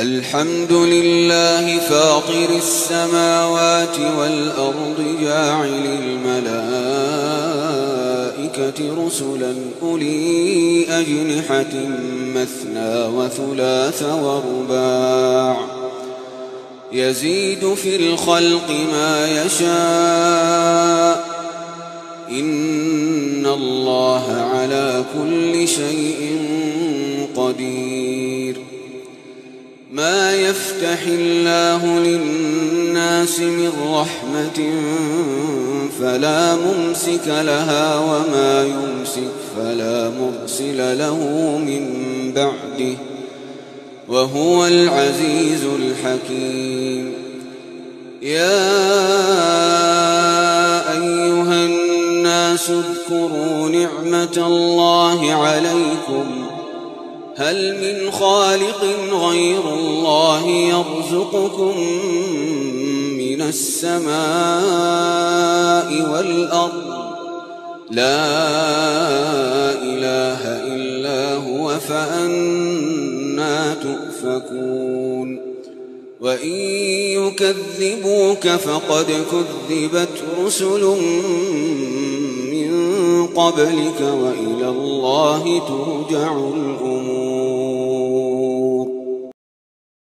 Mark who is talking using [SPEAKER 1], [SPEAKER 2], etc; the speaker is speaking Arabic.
[SPEAKER 1] الحمد لله فاطر السماوات والأرض جاعل الملائكة رسلا أولي أجنحة مثنى وثلاث ورباع يزيد في الخلق ما يشاء إن الله على كل شيء قدير ما يفتح الله للناس من رحمة فلا ممسك لها وما يمسك فلا مرسل له من بعده وهو العزيز الحكيم. يا أيها الناس اذكروا نعمة الله عليكم. هل من خالق غير الله يرزقكم من السماء والأرض؟ لا إله إلا هو فأنا تؤفكون. وإن يكذبوك فقد كذبت رسل قبلك وإلى الله ترجع الأمور.